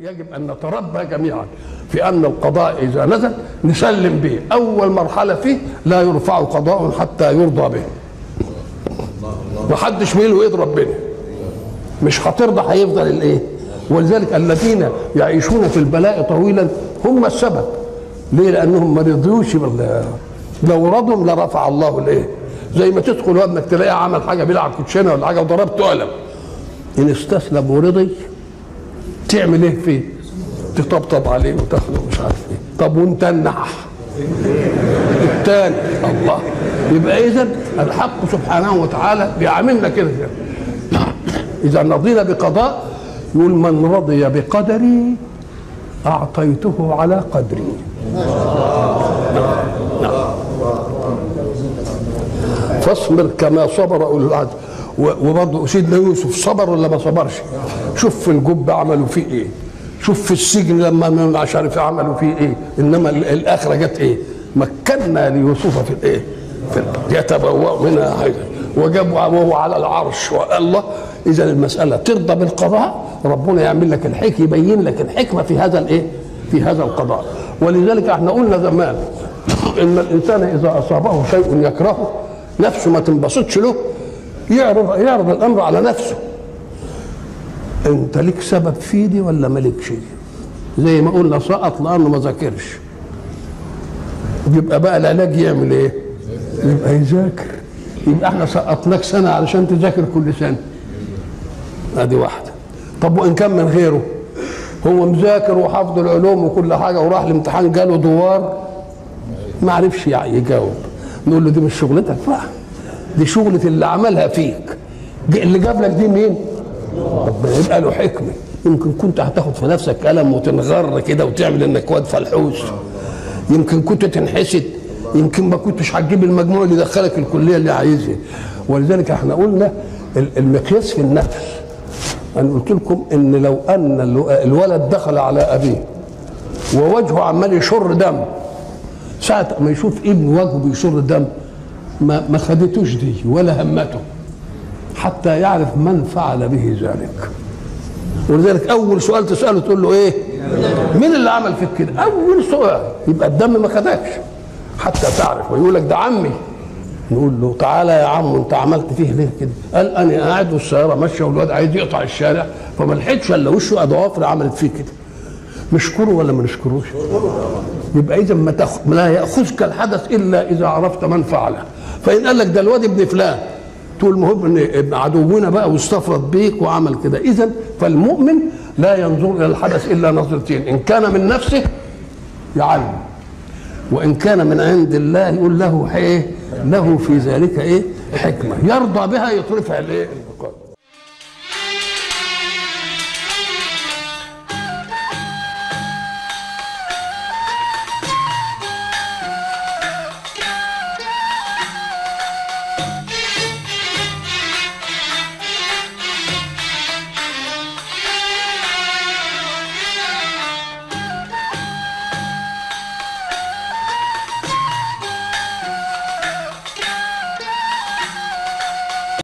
يجب أن نتربى جميعا في أن القضاء إذا نزل نسلم به. أول مرحلة فيه لا يرفع قضاء حتى يرضى به. محدش ميله ايد ربنا مش هترضى هيفضل الإيه؟ ولذلك الذين يعيشون في البلاء طويلا هم السبب. ليه؟ لأنهم ما رضيوش بال لو رضوا لرفع الله الإيه؟ زي ما تدخل وابنك تلاقيه عمل حاجة بيلعب كوتشينة ولا حاجة وضربته قلم. إن استسلم ورضي تعمل إيه فيه؟ تطبطب عليه وتاخده مش عارف إيه. طب وانت النح الثاني الله. يبقى اذا الحق سبحانه وتعالى بيعاملنا كده. إذا رضينا بقضاء يقول من رضي بقدري أعطيته على قدري. فاصبر كما صبر أولو العزم. وبرضه سيدنا يوسف صبر ولا ما صبرش؟ شوف في الجب عملوا فيه إيه. شوف في السجن لما مش عارف عملوا فيه إيه. إنما الآخرة جت إيه. مكنا ليوسف في الإيه. يتبوأ منها حيث وجابوا وهو على العرش. والله إذا المسألة ترضى بالقضاء ربنا يعمل لك الحكمه يبين لك الحكمة في هذا الإيه. في هذا القضاء. ولذلك إحنا قلنا زمان إن الإنسان إذا أصابه شيء يكرهه نفسه ما تنبسطش له يعرض يعرض الأمر على نفسه. أنت لك سبب في دي ولا مالكش زي ما قلنا سقط لأنه ما ذاكرش. يبقى بقى العلاج يعمل إيه؟ يبقى يذاكر. يبقى إحنا سقطناك سنة علشان تذاكر كل سنة. أدي واحدة. طب وإن كان من غيره؟ هو مذاكر وحافظ العلوم وكل حاجة وراح الامتحان جاله دوار. ما عرفش يجاوب. نقول له دي مش شغلتك. بقى دي شغلة اللي عملها فيك. اللي جاب لك دي مين؟ ربنا يبقى له حكمة. يمكن كنت هتاخد في نفسك قلم وتنغر كده وتعمل إنك واد فلحوس. يمكن كنت تنحسد. يمكن ما كنتش هتجيب المجموع اللي دخلك الكلية اللي عايزها. ولذلك إحنا قلنا المقياس في النفس. أنا قلت لكم إن لو أن الولد دخل على أبيه ووجهه عمال يشر دم ساعة ما يشوف ابن وجهه بيشر دم ما ما خدتوش دي ولا همته حتى يعرف من فعل به ذلك. ولذلك أول سؤال تسأله تقول له إيه؟ مين اللي عمل فيك كده أول سؤال. يبقى الدم ما خدكش. حتى تعرف. ويقول لك ده عمي. نقول له تعالى يا عم أنت عملت فيه ليه كده؟ قال أنا قاعد والسيارة ماشية والواد عايز يقطع الشارع فما لحقتش إلا وشه اضوافر عملت فيه كده. نشكره ولا ما نشكروش؟ يبقى اذا ما تاخذ لا يأخذك الحدث إلا إذا عرفت من فعله. فإن قال لك ده الواد ابن فلان تقول مهم ان عدونا بقى واستفرد بيك وعمل كده. اذا فالمؤمن لا ينظر إلى الحدث إلا نظرتين إن كان من نفسه يعلم. وإن كان من عند الله يقول له إيه؟ له في ذلك إيه؟ حكمة. يرضى بها يصرفها الايه